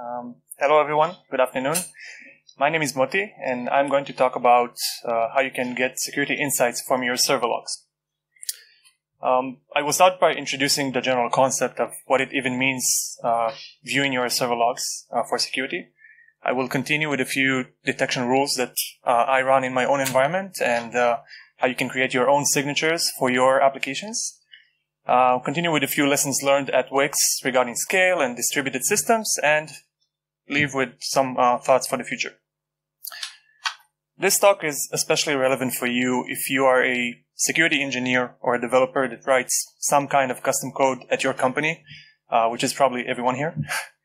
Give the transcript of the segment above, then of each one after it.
Um, hello, everyone. Good afternoon. My name is Moti, and I'm going to talk about uh, how you can get security insights from your server logs. Um, I will start by introducing the general concept of what it even means uh, viewing your server logs uh, for security. I will continue with a few detection rules that uh, I run in my own environment and uh, how you can create your own signatures for your applications. Uh, continue with a few lessons learned at Wix regarding scale and distributed systems and leave with some uh, thoughts for the future. This talk is especially relevant for you if you are a security engineer or a developer that writes some kind of custom code at your company, uh, which is probably everyone here.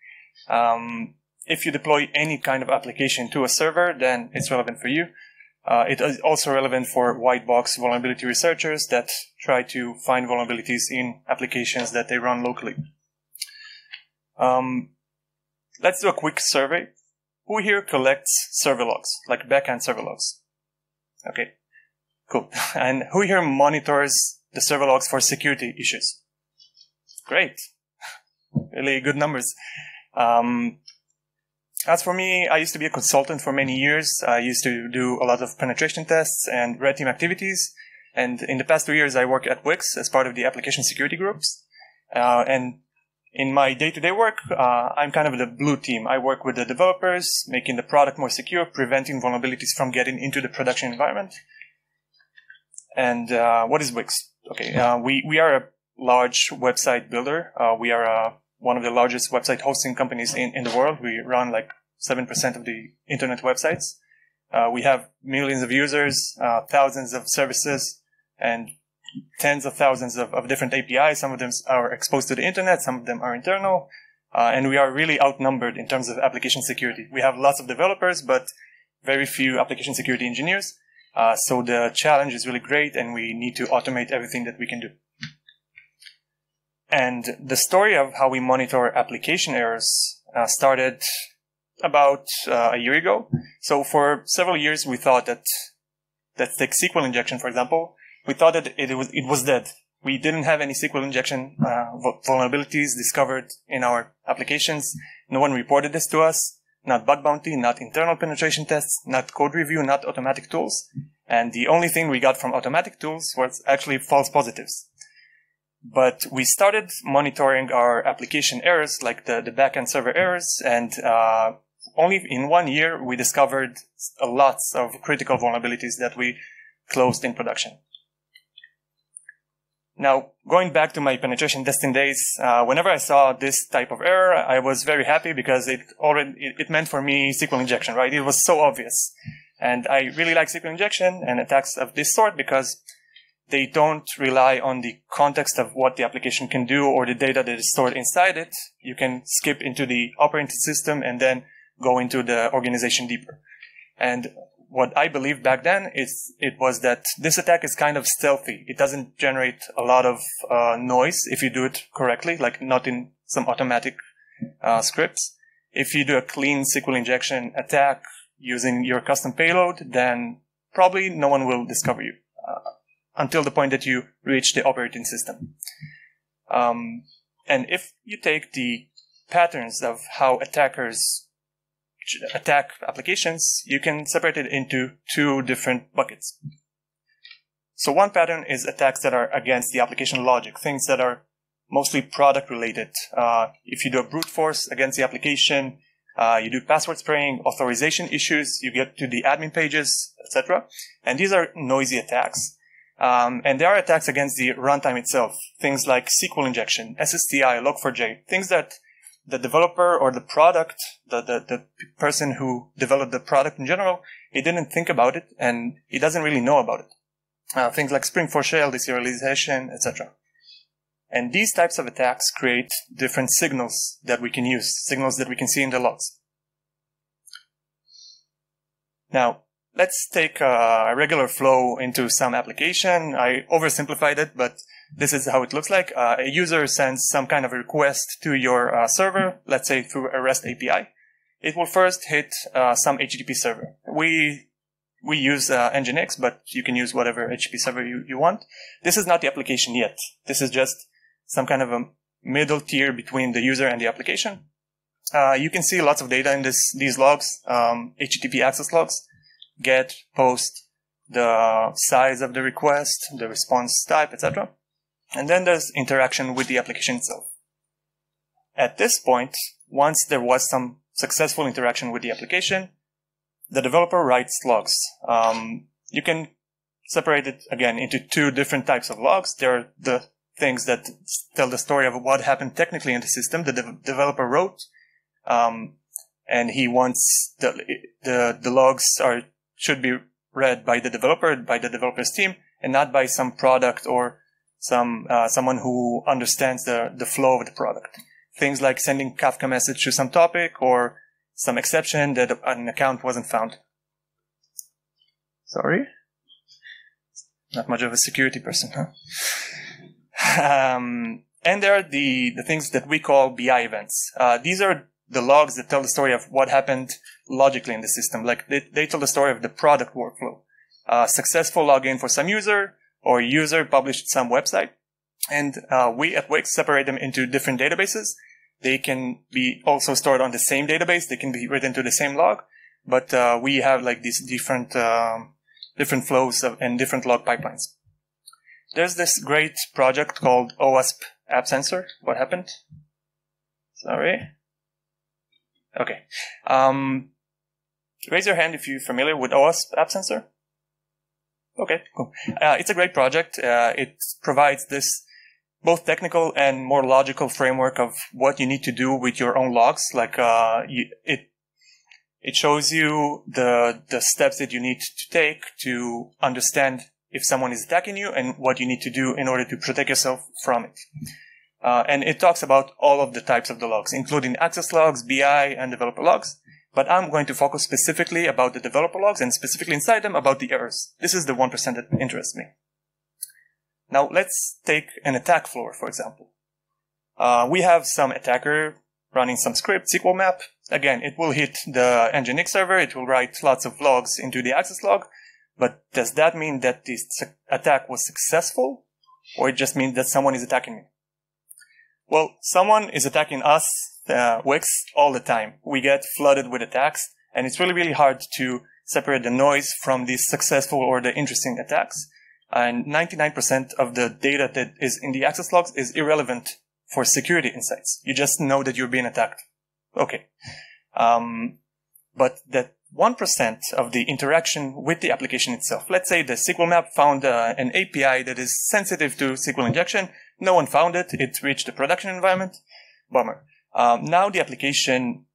um, if you deploy any kind of application to a server, then it's relevant for you. Uh, it is also relevant for white box vulnerability researchers that try to find vulnerabilities in applications that they run locally. Um, let's do a quick survey. Who here collects server logs, like backend server logs? Okay, cool. And who here monitors the server logs for security issues? Great. Really good numbers. Um, as for me, I used to be a consultant for many years. I used to do a lot of penetration tests and red team activities. And in the past two years, I work at Wix as part of the application security groups. Uh, and in my day-to-day work, uh, I'm kind of the blue team. I work with the developers, making the product more secure, preventing vulnerabilities from getting into the production environment. And uh, what is Wix? Okay, uh, we we are a large website builder. Uh, we are uh, one of the largest website hosting companies in, in the world. We run like seven percent of the internet websites. Uh, we have millions of users, thousands of services, and tens of thousands of, of, different APIs. Some of them are exposed to the internet, some of them are internal, uh, and we are really outnumbered in terms of application security. We have lots of developers, but very few application security engineers. Uh, so the challenge is really great, and we need to automate everything that we can do. And the story of how we monitor application errors uh, started about uh, a year ago. So for several years, we thought that, let's take SQL injection, for example we thought that it was it was dead. We didn't have any SQL injection uh, vulnerabilities discovered in our applications. No one reported this to us. Not bug bounty, not internal penetration tests, not code review, not automatic tools. And the only thing we got from automatic tools was actually false positives. But we started monitoring our application errors, like the, the backend server errors, and uh, only in one year we discovered lots of critical vulnerabilities that we closed in production. Now, going back to my penetration testing days, uh, whenever I saw this type of error, I was very happy because it already it, it, meant for me SQL injection, right? It was so obvious, and I really like SQL injection and attacks of this sort because they don't rely on the context of what the application can do or the data that is stored inside it. You can skip into the operating system and then go into the organization deeper. And what I believed back then is it was that this attack is kind of stealthy. It doesn't generate a lot of uh, noise if you do it correctly, like not in some automatic uh, scripts. If you do a clean SQL injection attack using your custom payload, then probably no one will discover you uh, until the point that you reach the operating system. Um, and if you take the patterns of how attackers attack applications, you can separate it into two different buckets. So one pattern is attacks that are against the application logic, things that are mostly product related. Uh, if you do a brute force against the application, uh, you do password spraying, authorization issues, you get to the admin pages, etc. And these are noisy attacks. Um, and there are attacks against the runtime itself, things like SQL injection, SSTI, Log4j, things that the developer or the product, the, the, the person who developed the product in general, he didn't think about it and he doesn't really know about it. Uh, things like Spring4Shell, deserialization, etc. And these types of attacks create different signals that we can use, signals that we can see in the logs. Now, let's take a regular flow into some application. I oversimplified it, but this is how it looks like. Uh, a user sends some kind of a request to your uh, server, let's say through a REST API. It will first hit uh, some HTTP server. We we use uh, Nginx, but you can use whatever HTTP server you, you want. This is not the application yet. This is just some kind of a middle tier between the user and the application. uh, you can see lots of data in this these logs, um, HTTP access logs, get, post, the size of the request, the response type, etc. And then there's interaction with the application itself. At this point, once there was some successful interaction with the application, the developer writes logs. Um, you can separate it again into two different types of logs. There are the things that tell the story of what happened technically in the system the de- developer wrote, um, and he wants the, the the logs are should be read by the developer by the developer's team and not by some product or some uh, someone who understands the the flow of the product. Things like sending Kafka message to some topic or some exception that an account wasn't found. Sorry, not much of a security person, huh? Um, and there are the, the things that we call BI events. Uh, these are the logs that tell the story of what happened logically in the system. Like they, they tell the story of the product workflow. Uh, successful login for some user or user published some website. And uh, we at Wix separate them into different databases. They can be also stored on the same database. They can be written to the same log, but uh, we have like these different um, different flows of, and different log pipelines. There's this great project called OWASP App Sensor. What happened? Sorry. Okay. Um, raise your hand if you're familiar with OWASP App Sensor. Okay, cool. Uh, it's a great project. Uh, it provides this both technical and more logical framework of what you need to do with your own logs. Like uh, you, it, it shows you the the steps that you need to take to understand if someone is attacking you and what you need to do in order to protect yourself from it. Uh, and it talks about all of the types of the logs, including access logs, BI, and developer logs. But I'm going to focus specifically about the developer logs and specifically inside them about the errors. This is the 1% that interests me. Now let's take an attack floor, for example. Uh, we have some attacker running some script, SQL map. Again, it will hit the Nginx server. It will write lots of logs into the access log. But does that mean that this attack was successful? Or it just means that someone is attacking me? Well, someone is attacking us, uh, Wix, all the time. We get flooded with attacks, and it's really, really hard to separate the noise from the successful or the interesting attacks. And 99% of the data that is in the access logs is irrelevant for security insights. You just know that you're being attacked. Okay. Um, but that 1% of the interaction with the application itself. Let's say the SQL map found uh, an API that is sensitive to SQL injection. No one found it. It reached the production environment. Bummer. Um, now the application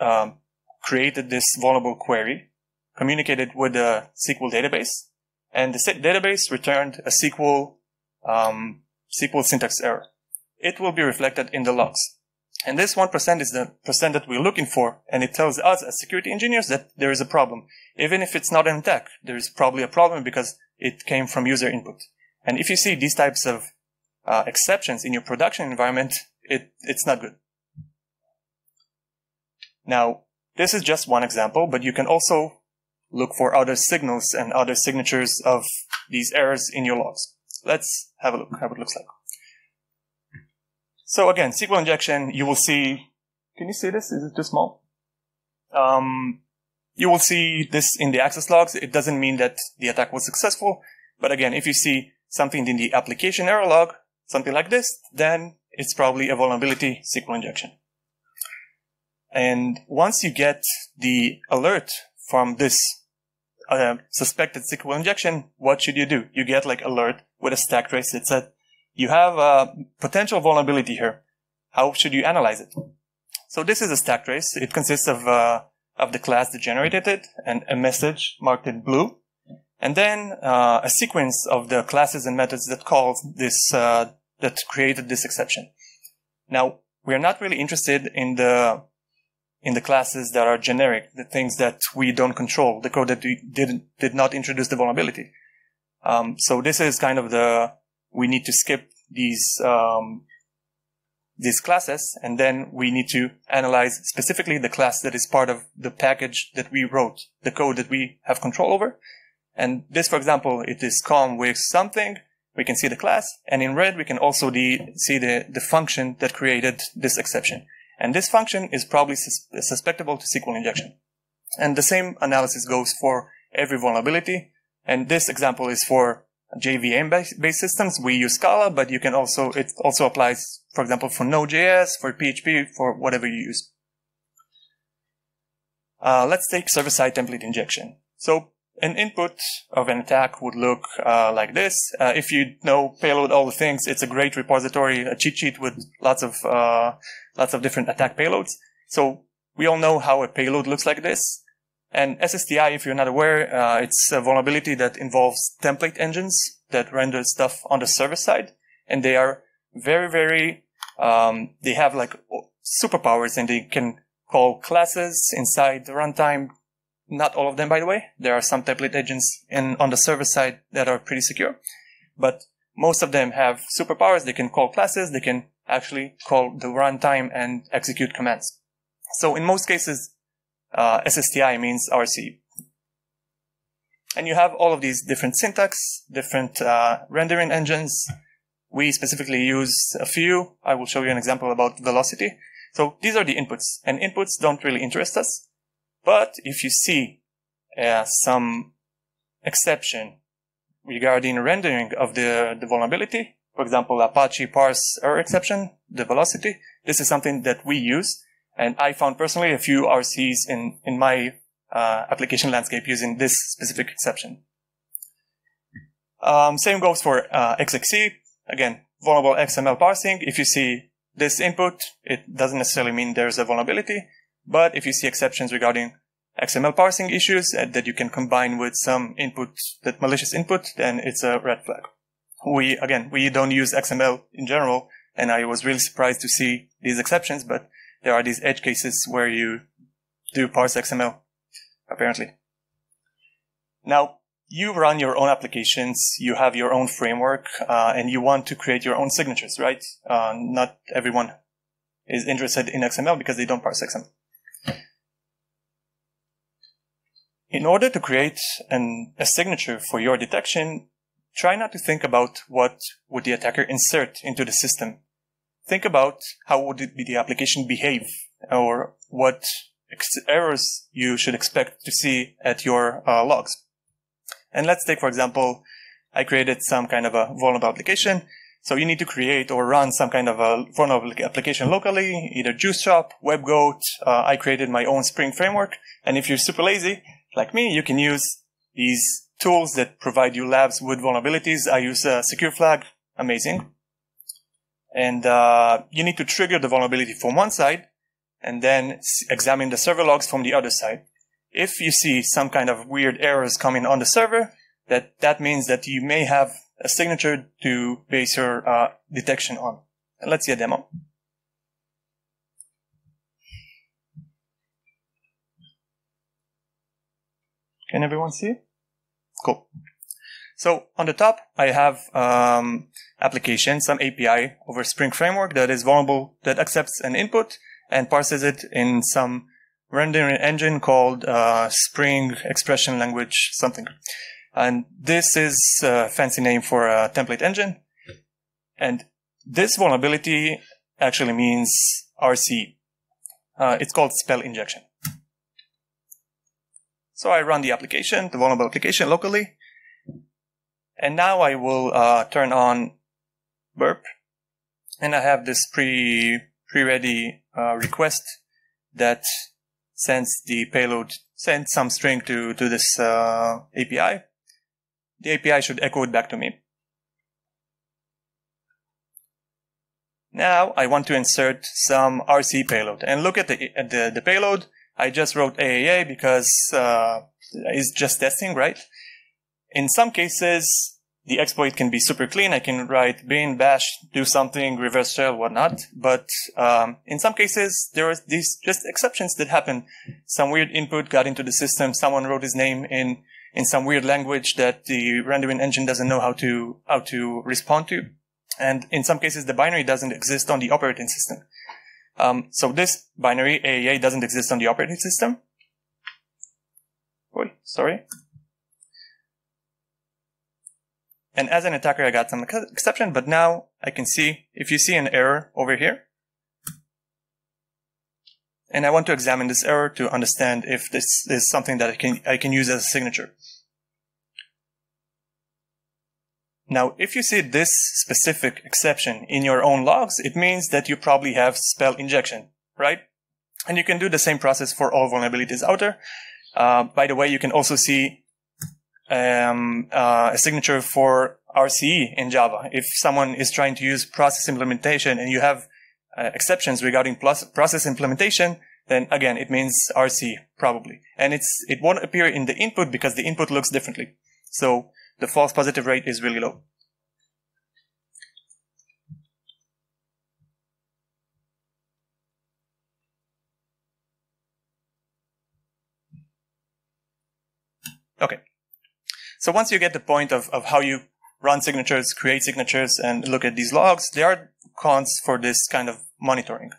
um, created this vulnerable query, communicated with the SQL database, and the database returned a SQL um, SQL syntax error. It will be reflected in the logs. And this 1% is the percent that we're looking for, and it tells us as security engineers that there is a problem. Even if it's not an attack, there is probably a problem because it came from user input. And if you see these types of uh, exceptions in your production environment, it, it's not good. Now, this is just one example, but you can also look for other signals and other signatures of these errors in your logs. Let's have a look how it looks like. So again, SQL injection, you will see, can you see this? Is it too small? Um, you will see this in the access logs. It doesn't mean that the attack was successful. But again, if you see something in the application error log, something like this, then it's probably a vulnerability SQL injection. And once you get the alert from this uh, suspected SQL injection, what should you do? You get like alert with a stack trace that said you have a potential vulnerability here. How should you analyze it? So this is a stack trace. It consists of, uh, of the class that generated it and a message marked in blue. And then uh, a sequence of the classes and methods that calls this, uh, that created this exception. Now, we are not really interested in the, in the classes that are generic, the things that we don't control, the code that we did, did not introduce the vulnerability. Um, so this is kind of the, we need to skip these um, these classes, and then we need to analyze specifically the class that is part of the package that we wrote, the code that we have control over. And this, for example, it is com with something. We can see the class, and in red we can also see the, the function that created this exception. And this function is probably sus- suspectable to SQL injection. And the same analysis goes for every vulnerability. And this example is for JVM based systems. We use Scala, but you can also, it also applies, for example, for Node.js, for PHP, for whatever you use. Uh, let's take server-side template injection. So an input of an attack would look uh, like this. Uh, if you know payload all the things, it's a great repository, a cheat sheet with lots of uh, lots of different attack payloads. So we all know how a payload looks like this. And SSTI, if you're not aware, uh, it's a vulnerability that involves template engines that render stuff on the server side, and they are very, very. Um, they have like superpowers, and they can call classes inside the runtime not all of them, by the way. There are some template engines in, on the server side that are pretty secure, but most of them have superpowers. They can call classes. They can actually call the runtime and execute commands. So in most cases, uh, SSTI means RC. And you have all of these different syntax, different uh, rendering engines. We specifically use a few. I will show you an example about velocity. So these are the inputs, and inputs don't really interest us. But if you see uh, some exception regarding rendering of the, the vulnerability, for example, Apache parse error exception, the velocity, this is something that we use. And I found personally a few RCs in, in my uh, application landscape using this specific exception. Um, same goes for uh, XXE. Again, vulnerable XML parsing. If you see this input, it doesn't necessarily mean there's a vulnerability. But if you see exceptions regarding XML parsing issues that you can combine with some input, that malicious input, then it's a red flag. We, again, we don't use XML in general, and I was really surprised to see these exceptions, but there are these edge cases where you do parse XML, apparently. Now, you run your own applications, you have your own framework, uh, and you want to create your own signatures, right? Uh, not everyone is interested in XML because they don't parse XML. In order to create an, a signature for your detection, try not to think about what would the attacker insert into the system. Think about how would the application behave or what errors you should expect to see at your uh, logs. And let's take, for example, I created some kind of a vulnerable application. So you need to create or run some kind of a vulnerable application locally, either JuiceShop, WebGoat. Uh, I created my own Spring framework. And if you're super lazy, like me, you can use these tools that provide you labs with vulnerabilities. I use uh, Secure Flag, amazing. And uh, you need to trigger the vulnerability from one side and then examine the server logs from the other side. If you see some kind of weird errors coming on the server, that, that means that you may have a signature to base your uh, detection on. And let's see a demo. Can everyone see? Cool. So on the top, I have um, application, some API over Spring Framework that is vulnerable, that accepts an input and parses it in some rendering engine called uh, Spring Expression Language something. And this is a fancy name for a template engine. And this vulnerability actually means RC. Uh, it's called SpEL injection. So I run the application, the vulnerable application locally. And now I will uh, turn on burp. And I have this pre, pre-ready uh, request that sends the payload, sends some string to, to this uh, API. The API should echo it back to me. Now I want to insert some RC payload and look at the, at the, the payload. I just wrote AAA because uh, it's just testing, right? In some cases, the exploit can be super clean. I can write bin, bash, do something, reverse shell, whatnot. But um, in some cases, there are these just exceptions that happen. Some weird input got into the system. Someone wrote his name in in some weird language that the rendering engine doesn't know how to how to respond to. And in some cases, the binary doesn't exist on the operating system. Um, so this binary AAA doesn't exist on the operating system. Wait, sorry. And as an attacker, I got some exception, but now I can see, if you see an error over here, and I want to examine this error to understand if this is something that I can, I can use as a signature. Now, if you see this specific exception in your own logs, it means that you probably have SpEL injection, right? And you can do the same process for all vulnerabilities out there. Uh, by the way, you can also see um, uh, a signature for RCE in Java. If someone is trying to use process implementation and you have uh, exceptions regarding process implementation, then again, it means RCE probably. And it's, it won't appear in the input because the input looks differently. So the false positive rate is really low. Okay. So once you get the point of, of how you run signatures, create signatures, and look at these logs, there are cons for this kind of monitoring.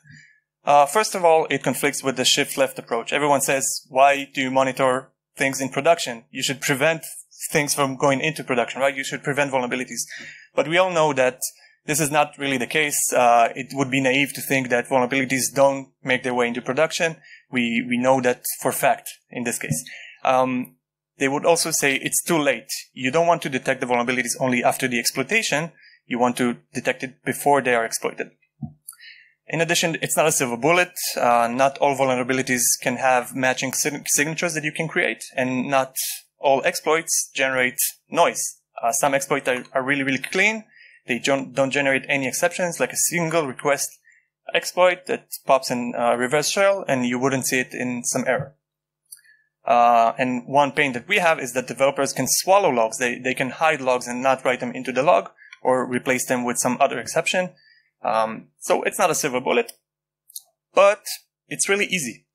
Uh, first of all, it conflicts with the shift left approach. Everyone says, why do you monitor things in production? You should prevent things from going into production, right? You should prevent vulnerabilities. But we all know that this is not really the case. Uh, it would be naive to think that vulnerabilities don't make their way into production. We, we know that for fact in this case. Um, they would also say it's too late. You don't want to detect the vulnerabilities only after the exploitation. You want to detect it before they are exploited. In addition, it's not a silver bullet. Uh, not all vulnerabilities can have matching signatures that you can create, and not all exploits generate noise. Uh, some exploits are, are, really, really clean. They don't, don't, generate any exceptions, like a single request exploit that pops in reverse shell, and you wouldn't see it in some error. Uh, and one pain that we have is that developers can swallow logs. They, they can hide logs and not write them into the log or replace them with some other exception. Um, so it's not a silver bullet, but it's really easy.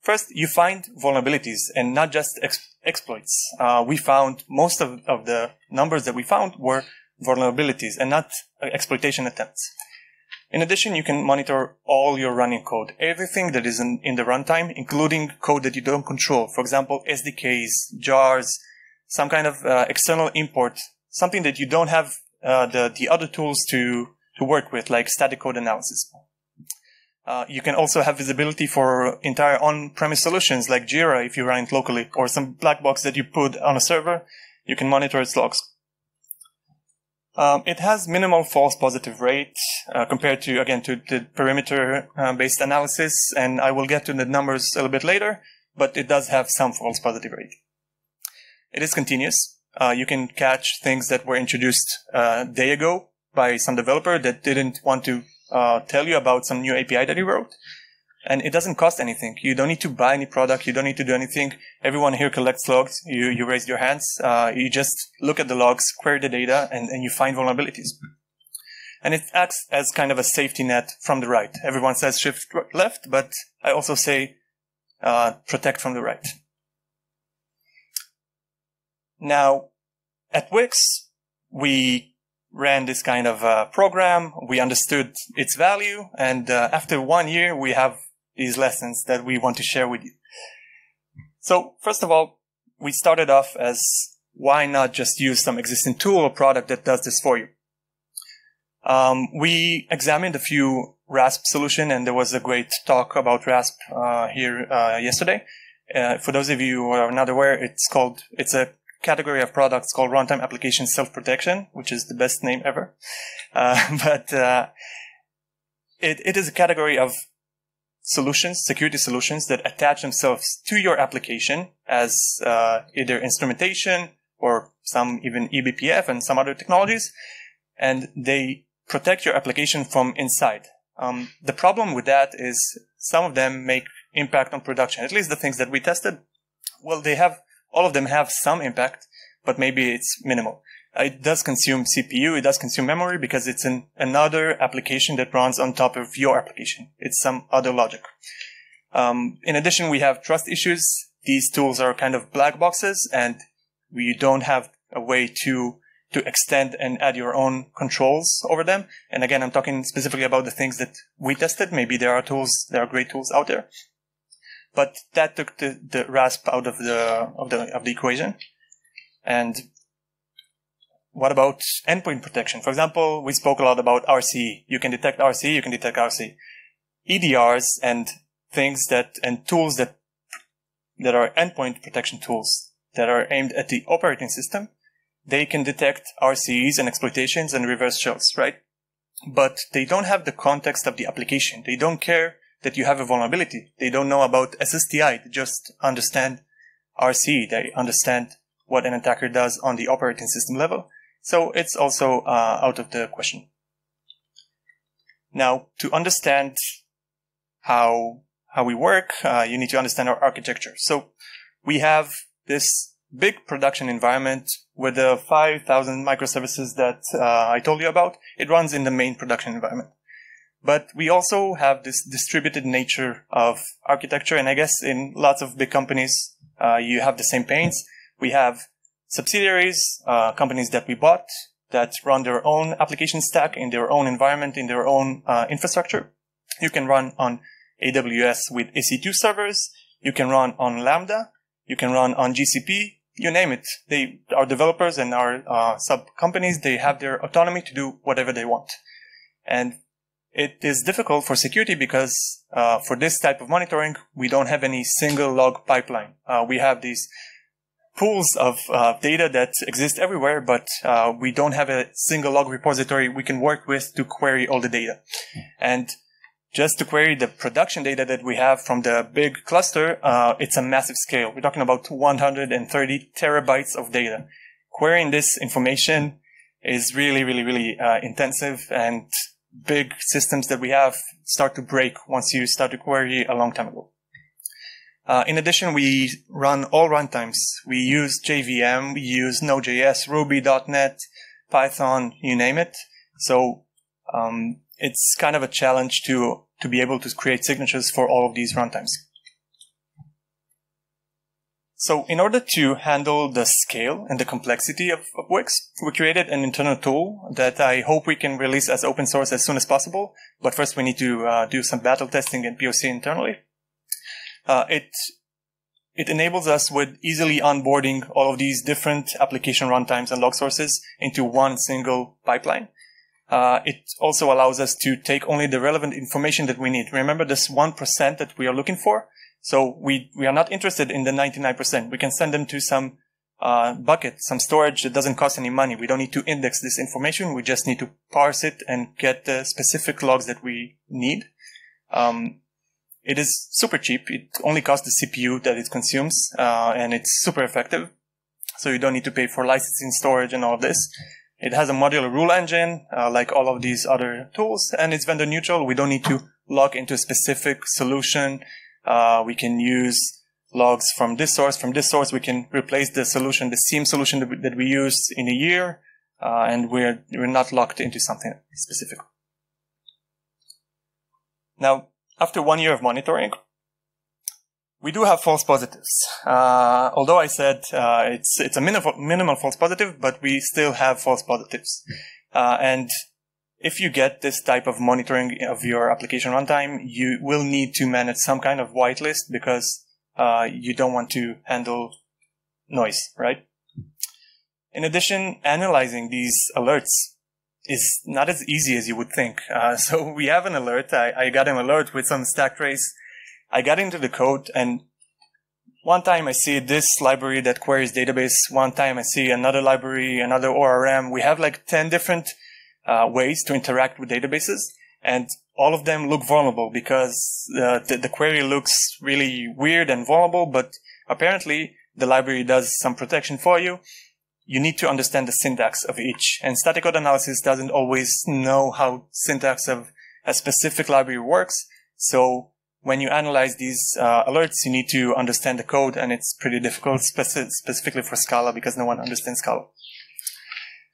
First, you find vulnerabilities and not just ex- exploits. Uh, we found most of, of the numbers that we found were vulnerabilities and not uh, exploitation attempts. In addition, you can monitor all your running code, everything that is in, in the runtime, including code that you don't control. For example, SDKs, jars, some kind of uh, external import, something that you don't have uh, the, the other tools to, to work with, like static code analysis. Uh, you can also have visibility for entire on-premise solutions like Jira if you run it locally, or some black box that you put on a server. You can monitor its logs. Um, it has minimal false positive rate uh, compared to again to the perimeter uh, based analysis, and I will get to the numbers a little bit later. But it does have some false positive rate. It is continuous. Uh, you can catch things that were introduced a uh, day ago by some developer that didn't want to uh, tell you about some new API that he wrote. And it doesn't cost anything. You don't need to buy any product. You don't need to do anything. Everyone here collects logs. You, you raise your hands. Uh, you just look at the logs, query the data, and, and you find vulnerabilities. And it acts as kind of a safety net from the right. Everyone says shift left, but I also say uh, protect from the right. Now, at Wix, we ran this kind of uh, program. We understood its value. And uh, after one year, we have these lessons that we want to share with you. So first of all, we started off as why not just use some existing tool or product that does this for you? Um, we examined a few Rasp solution and there was a great talk about Rasp uh, here uh, yesterday. Uh, for those of you who are not aware, it's called, it's a category of products called runtime application self-protection, which is the best name ever. Uh, but uh, it, it is a category of solutions, security solutions that attach themselves to your application as uh, either instrumentation or some even eBPF and some other technologies, and they protect your application from inside. Um, the problem with that is some of them make impact on production. At least the things that we tested, well, they have all of them have some impact, but maybe it's minimal. It does consume CPU, it does consume memory because it's an, another application that runs on top of your application. It's some other logic. Um, in addition, we have trust issues. These tools are kind of black boxes and we don't have a way to to extend and add your own controls over them. And again, I'm talking specifically about the things that we tested. Maybe there are tools, there are great tools out there, but that took the, the RASP out of the of the of the equation. And what about endpoint protection? For example, we spoke a lot about RC. You can detect RC, you can detect RC. EDRs and things that and tools that that are endpoint protection tools that are aimed at the operating system. They can detect RCEs and exploitations and reverse shells, right? But they don't have the context of the application. They don't care that you have a vulnerability. They don't know about SSTI. They just understand RC. They understand what an attacker does on the operating system level. So it's also uh, out of the question. Now, to understand how how we work, uh, you need to understand our architecture. So we have this big production environment with the 5,000 microservices that uh, I told you about. It runs in the main production environment. But we also have this distributed nature of architecture, and I guess in lots of big companies, uh, you have the same pains. We have subsidiaries, uh, companies that we bought that run their own application stack in their own environment, in their own uh, infrastructure. You can run on AWS with EC2 servers. You can run on Lambda. You can run on GCP. You name it. They, our developers and our uh, sub companies, they have their autonomy to do whatever they want. And it is difficult for security because uh, for this type of monitoring, we don't have any single log pipeline. Uh, we have these pools of uh, data that exist everywhere, but uh, we don't have a single log repository we can work with to query all the data. And just to query the production data that we have from the big cluster, uh, it's a massive scale. We're talking about 130 terabytes of data. Querying this information is really, really, really uh, intensive and big systems that we have start to break once you start to query a long time ago. Uh, in addition, we run all runtimes. We use JVM, we use Node.js, Ruby, .NET, Python, you name it. So um, it's kind of a challenge to to be able to create signatures for all of these runtimes. So in order to handle the scale and the complexity of, of, Wix, we created an internal tool that I hope we can release as open source as soon as possible. But first we need to uh, do some battle testing and POC internally. Uh, it it enables us with easily onboarding all of these different application runtimes and log sources into one single pipeline. Uh, it also allows us to take only the relevant information that we need. Remember this 1% that we are looking for? So we, we are not interested in the 99%. We can send them to some uh, bucket, some storage that doesn't cost any money. We don't need to index this information. We just need to parse it and get the specific logs that we need. Um, it is super cheap. It only costs the CPU that it consumes, uh, and it's super effective. So you don't need to pay for licensing storage and all of this. It has a modular rule engine, uh, like all of these other tools, and it's vendor neutral. We don't need to log into a specific solution. Uh, we can use logs from this source. From this source, we can replace the solution, the SIEM solution that we, that we used in a year, uh, and we're, we're not locked into something specific. Now, after one year of monitoring, we do have false positives. Uh, although I said uh, it's it's a minimal minimal false positive, but we still have false positives. Uh, and if you get this type of monitoring of your application runtime, you will need to manage some kind of whitelist because uh, you don't want to handle noise, right? In addition, analyzing these alerts is not as easy as you would think. Uh, so we have an alert. I, I got an alert with some stack trace I got into the code and one time I see this library that queries database. One time I see another library, another ORM. We have like 10 different uh, ways to interact with databases and all of them look vulnerable because uh, the, the query looks really weird and vulnerable, but apparently the library does some protection for you. You need to understand the syntax of each and static code analysis doesn't always know how syntax of a specific library works. So when you analyze these uh, alerts, you need to understand the code, and it's pretty difficult, speci- specifically for Scala, because no one understands Scala.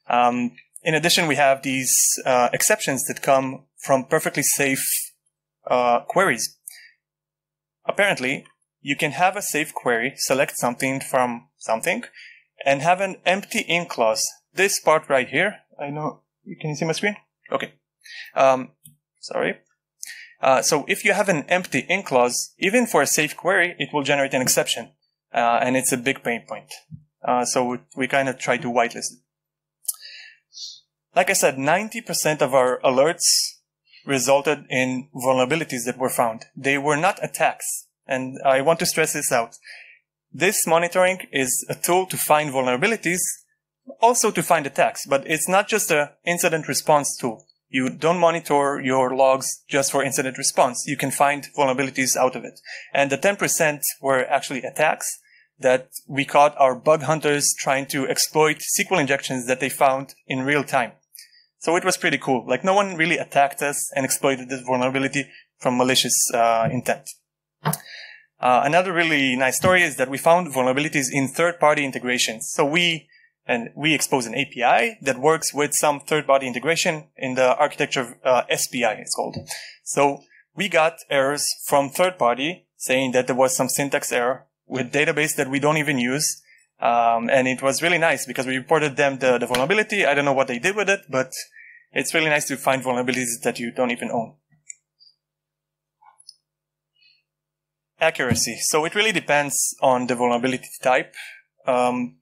Um, in addition, we have these uh, exceptions that come from perfectly safe uh, queries. Apparently, you can have a safe query, select something from something, and have an empty in clause. This part right here, I know, you can you see my screen? Okay. Um, sorry. Uh, so if you have an empty in clause, even for a safe query, it will generate an exception. Uh, and it's a big pain point. Uh, so we, we kind of try to whitelist it. Like I said, 90% of our alerts resulted in vulnerabilities that were found. They were not attacks. And I want to stress this out. This monitoring is a tool to find vulnerabilities, also to find attacks, but it's not just an incident response tool. You don't monitor your logs just for incident response. You can find vulnerabilities out of it. And the 10% were actually attacks that we caught our bug hunters trying to exploit SQL injections that they found in real time. So it was pretty cool. Like no one really attacked us and exploited this vulnerability from malicious uh, intent. Uh, another really nice story is that we found vulnerabilities in third-party integrations. So we and we expose an API that works with some third-party integration in the architecture of uh, SPI. It's called. So we got errors from third-party saying that there was some syntax error with database that we don't even use. Um, and it was really nice because we reported them the, the vulnerability. I don't know what they did with it, but it's really nice to find vulnerabilities that you don't even own. Accuracy. So it really depends on the vulnerability type. Um,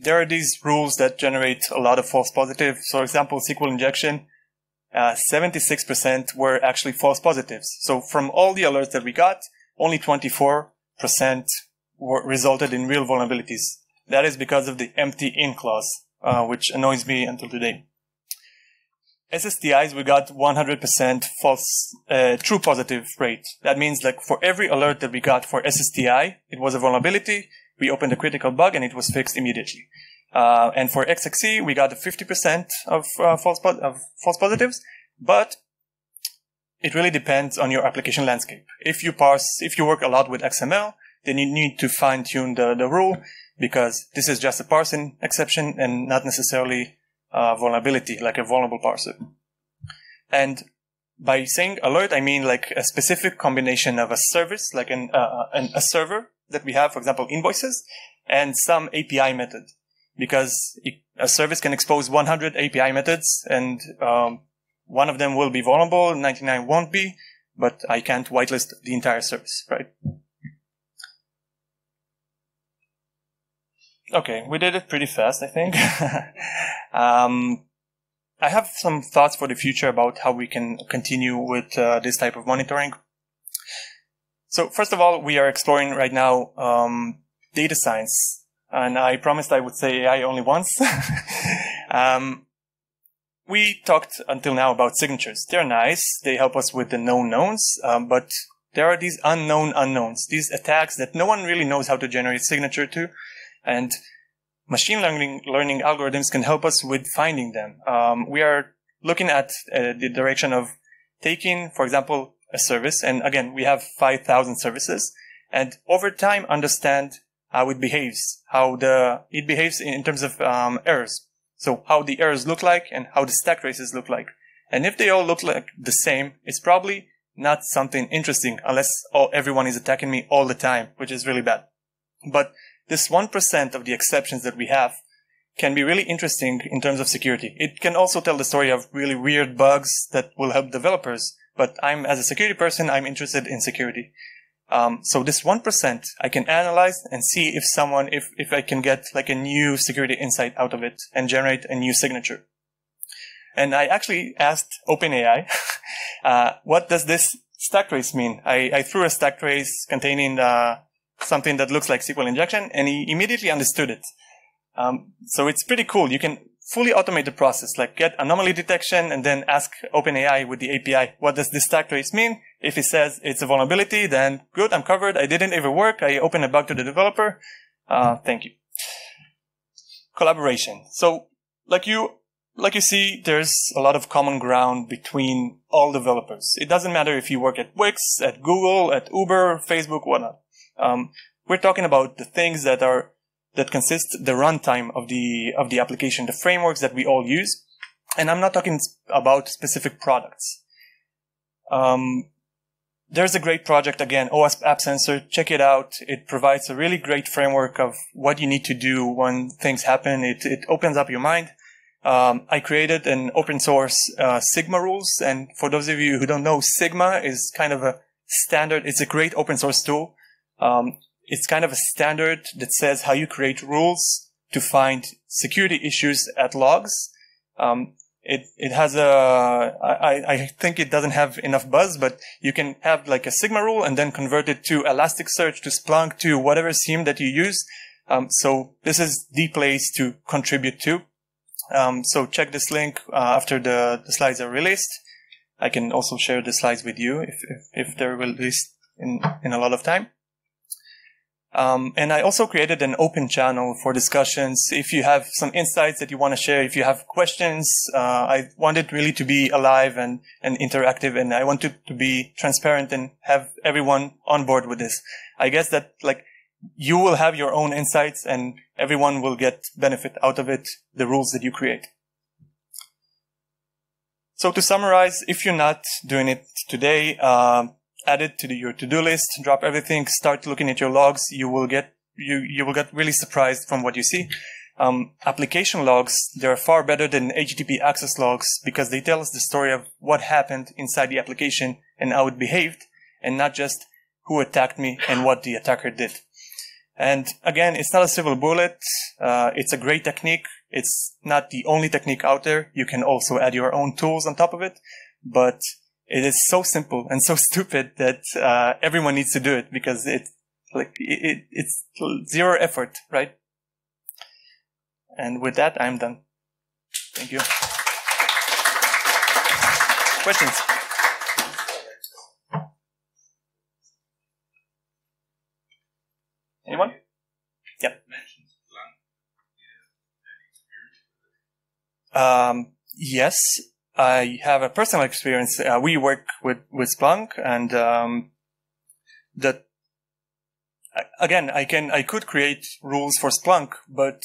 there are these rules that generate a lot of false positives. For example, SQL injection, uh, 76% were actually false positives. So from all the alerts that we got, only 24 percent resulted in real vulnerabilities. That is because of the empty in clause, uh, which annoys me until today. SSTIs, we got 100% false, uh, true positive rate. That means like for every alert that we got for SSTI, it was a vulnerability. We opened a critical bug and it was fixed immediately. Uh, and for XXE, we got 50% of, uh, false, of false positives, but it really depends on your application landscape. If you parse, if you work a lot with XML, then you need to fine tune the, the rule because this is just a parsing exception and not necessarily a vulnerability, like a vulnerable parser. And by saying alert, I mean like a specific combination of a service, like an, uh, an, a server that we have, for example, invoices, and some API method. Because a service can expose 100 API methods and um, one of them will be vulnerable, 99 won't be, but I can't whitelist the entire service, right? Okay, we did it pretty fast, I think. um, I have some thoughts for the future about how we can continue with uh, this type of monitoring. So first of all, we are exploring right now um, data science, and I promised I would say AI only once. um, we talked until now about signatures. They're nice. They help us with the known knowns, um, but there are these unknown unknowns, these attacks that no one really knows how to generate signature to. And machine learning, learning algorithms can help us with finding them. Um, we are looking at uh, the direction of taking, for example, a service. And again, we have 5,000 services and over time understand how it behaves, how the, it behaves in terms of um, errors. So how the errors look like and how the stack traces look like. And if they all look like the same, it's probably not something interesting unless all, everyone is attacking me all the time, which is really bad. But this 1% of the exceptions that we have can be really interesting in terms of security. It can also tell the story of really weird bugs that will help developers. But I'm, as a security person, I'm interested in security. Um, so this 1%, I can analyze and see if someone, if, if I can get like a new security insight out of it and generate a new signature. And I actually asked OpenAI, uh, what does this stack trace mean? I, I threw a stack trace containing uh, something that looks like SQL injection, and he immediately understood it. Um, so it's pretty cool. You can fully automate the process, like get anomaly detection and then ask OpenAI with the API, what does this stack trace mean? If it says it's a vulnerability, then good, I'm covered. I didn't even work. I open a bug to the developer. Uh, thank you. Collaboration. So, like you, like you see, there's a lot of common ground between all developers. It doesn't matter if you work at Wix, at Google, at Uber, Facebook, whatnot. Um, we're talking about the things that are that consist the runtime of the of the application, the frameworks that we all use. And I'm not talking about specific products. Um, there's a great project again, OWASP App Sensor. Check it out. It provides a really great framework of what you need to do when things happen. It it opens up your mind. Um, I created an open source uh, Sigma rules, and for those of you who don't know, Sigma is kind of a standard. It's a great open source tool. Um, it's kind of a standard that says how you create rules to find security issues at logs. Um, it it has a I, I think it doesn't have enough buzz, but you can have like a Sigma rule and then convert it to Elasticsearch, to Splunk, to whatever SIEM that you use. Um, so this is the place to contribute to. Um, so check this link uh, after the, the slides are released. I can also share the slides with you if if, if they're released in in a lot of time. Um, and I also created an open channel for discussions. If you have some insights that you want to share, if you have questions, uh, I want it really to be alive and, and interactive. And I want it to be transparent and have everyone on board with this. I guess that like you will have your own insights and everyone will get benefit out of it, the rules that you create. So to summarize, if you're not doing it today, uh, add it to the, your to-do list, drop everything, start looking at your logs. You will get you you will get really surprised from what you see. Um, application logs they are far better than HTTP access logs because they tell us the story of what happened inside the application and how it behaved, and not just who attacked me and what the attacker did. And again, it's not a silver bullet. Uh, it's a great technique. It's not the only technique out there. You can also add your own tools on top of it, but it is so simple and so stupid that uh, everyone needs to do it because it like it, it, it's zero effort, right? And with that, I'm done. Thank you. Questions? Anyone? Yep. Um, yes, I have a personal experience. Uh, we work with, with Splunk and, um, that again, I can, I could create rules for Splunk, but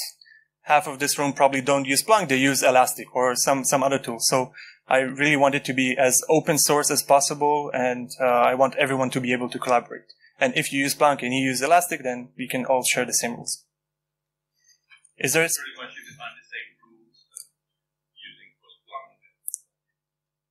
half of this room probably don't use Splunk. They use Elastic or some, some other tool. So I really want it to be as open source as possible. And, uh, I want everyone to be able to collaborate. And if you use Splunk and you use Elastic, then we can all share the same rules. Is there?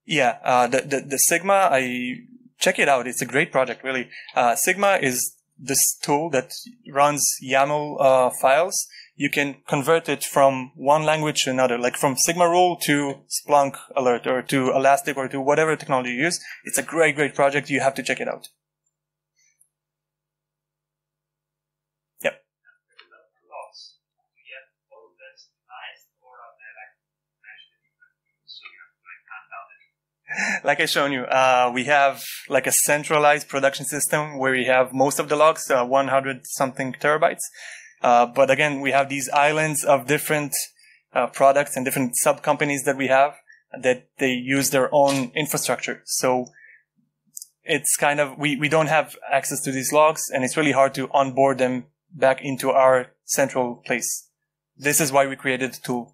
Yeah, uh, the, the, the Sigma, I check it out. It's a great project, really. Uh, Sigma is this tool that runs YAML uh, files. You can convert it from one language to another, like from Sigma rule to Splunk alert or to Elastic or to whatever technology you use. It's a great, great project. You have to check it out. like I shown you, uh, we have like a centralized production system where we have most of the logs, uh, 100 something terabytes. Uh, but again, we have these islands of different uh, products and different sub companies that we have that they use their own infrastructure. So it's kind of, we, we don't have access to these logs and it's really hard to onboard them back into our central place. This is why we created the tool.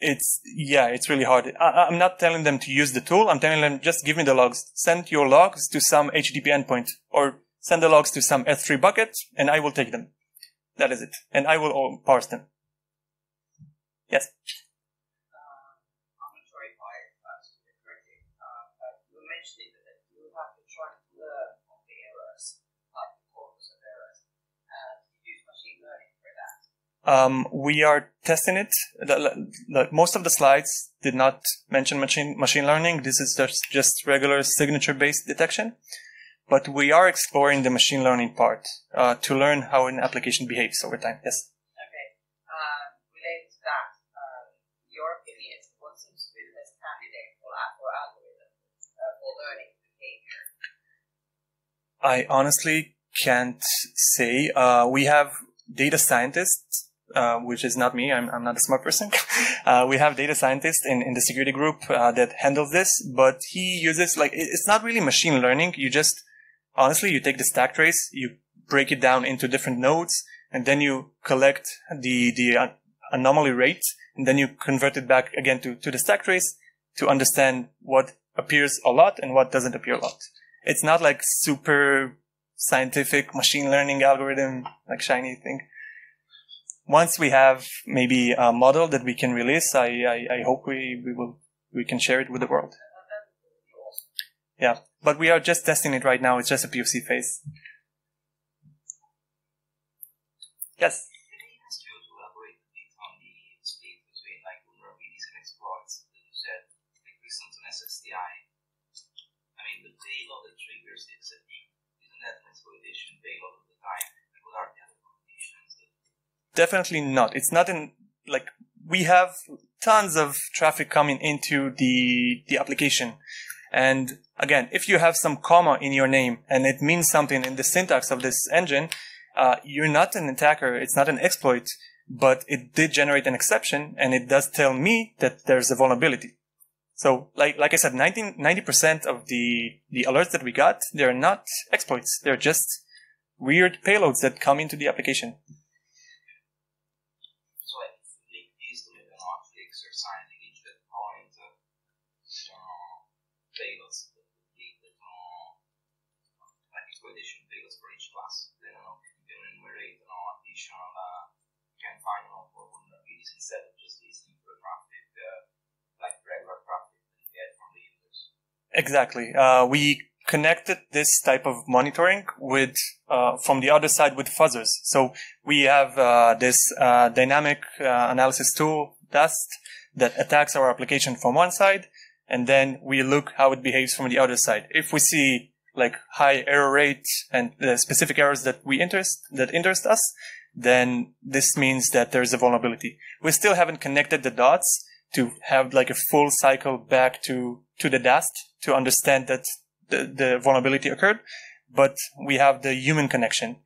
It's yeah, it's really hard. I, am not telling them to use the tool. I'm telling them just give me the logs. Send your logs to some HTTP endpoint or send the logs to some S3 bucket and I will take them. That is it. And I will parse them. Yes. Um, we are testing it. The, the, most of the slides did not mention machine machine learning. This is just, just regular signature based detection. But we are exploring the machine learning part uh, to learn how an application behaves over time. Yes. Okay. Related to that, your opinion, what seems to be the best candidate for, for algorithm for learning behavior? I honestly can't say. Uh, we have data scientists uh, which is not me. I'm, I'm not a smart person. uh, we have data scientist in, in the security group uh, that handles this, but he uses like it's not really machine learning. You just honestly you take the stack trace, you break it down into different nodes, and then you collect the the anomaly rate, and then you convert it back again to to the stack trace to understand what appears a lot and what doesn't appear a lot. It's not like super scientific machine learning algorithm like shiny thing once we have maybe a model that we can release, I, I, I hope we, we will we can share it with the world. Yeah, but we are just testing it right now. It's just a POC phase. Yes. triggers the exception? Isn't that an exploitation payload of the time? What are the other conditions? Definitely not. It's not in like we have tons of traffic coming into the the application. And again, if you have some comma in your name and it means something in the syntax of this engine, uh, you're not an attacker. It's not an exploit, but it did generate an exception and it does tell me that there's a vulnerability. So like, like I said, 90, percent of the, the alerts that we got, they're not exploits. They're just weird payloads that come into the application. instead of just listening for traffic, uh, like regular traffic that you get from the users. Exactly. Uh, we connected this type of monitoring with uh, from the other side with fuzzers. So we have uh, this uh, dynamic uh, analysis tool DAST that attacks our application from one side, and then we look how it behaves from the other side. If we see like high error rate and the specific errors that we interest that interest us, then this means that there's a vulnerability. We still haven't connected the dots to have like a full cycle back to, to the DAST to understand that the, the vulnerability occurred, but we have the human connection.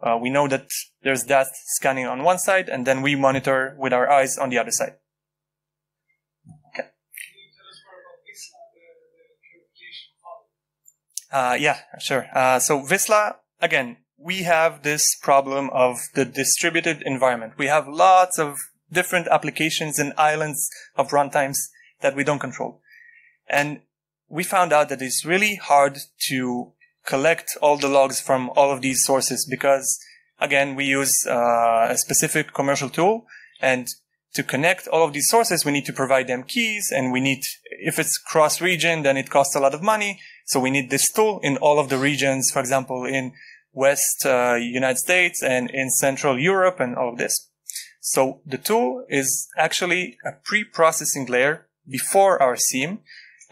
Uh, we know that there's DAST scanning on one side and then we monitor with our eyes on the other side. Uh, yeah, sure. Uh, so Visla, again, we have this problem of the distributed environment. We have lots of different applications and islands of runtimes that we don't control. And we found out that it's really hard to collect all the logs from all of these sources because again, we use uh, a specific commercial tool and to connect all of these sources, we need to provide them keys and we need, if it's cross region, then it costs a lot of money. So we need this tool in all of the regions, for example, in West uh, United States and in Central Europe and all of this. So the tool is actually a pre-processing layer before our SIEM,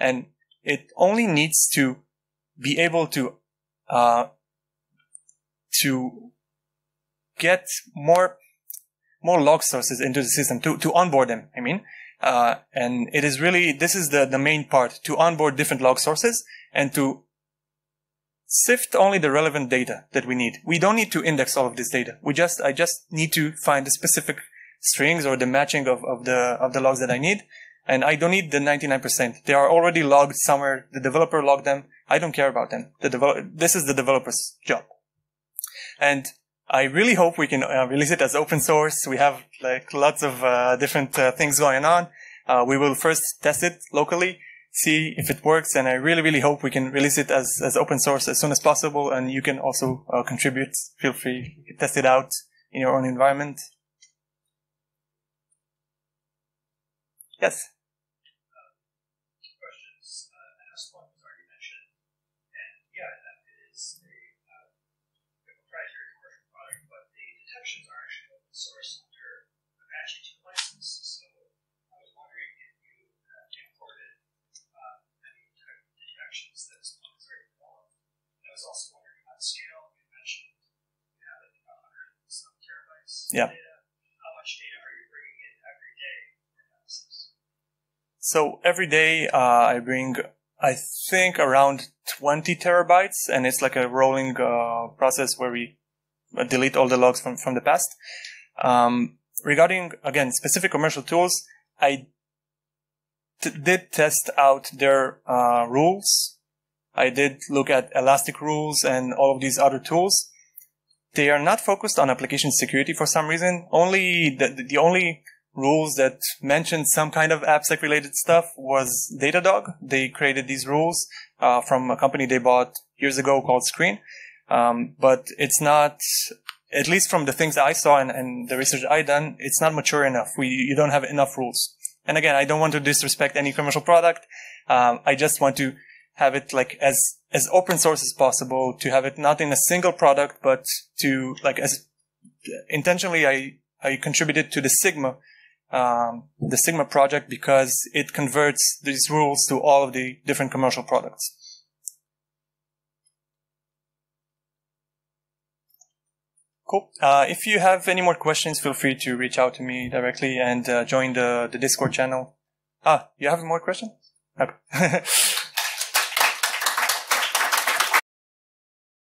and it only needs to be able to uh, to get more more log sources into the system to to onboard them. I mean, uh, and it is really this is the the main part to onboard different log sources and to sift only the relevant data that we need. We don't need to index all of this data. We just, I just need to find the specific strings or the matching of, of the, of the logs that I need. And I don't need the 99%. They are already logged somewhere. The developer logged them. I don't care about them. The this is the developer's job. And I really hope we can uh, release it as open source. We have like lots of uh, different uh, things going on. Uh, we will first test it locally see if it works. And I really, really hope we can release it as, as open source as soon as possible. And you can also uh, contribute. Feel free. Can test it out in your own environment. Yes. Yeah. How much data are you bringing in every day So every day uh, I bring, I think, around 20 terabytes, and it's like a rolling uh, process where we uh, delete all the logs from, from the past. Um, regarding, again, specific commercial tools, I t- did test out their uh, rules. I did look at Elastic rules and all of these other tools they are not focused on application security for some reason. Only the, the only rules that mentioned some kind of AppSec related stuff was Datadog. They created these rules uh, from a company they bought years ago called Sqreen. Um, but it's not, at least from the things I saw and, and the research I done, it's not mature enough. We, you don't have enough rules. And again, I don't want to disrespect any commercial product. Um, I just want to have it like as as open source as possible, to have it not in a single product, but to like as intentionally I I contributed to the Sigma um, the Sigma project because it converts these rules to all of the different commercial products. Cool. Uh, if you have any more questions, feel free to reach out to me directly and uh, join the, the Discord channel. Ah, you have more questions? Okay.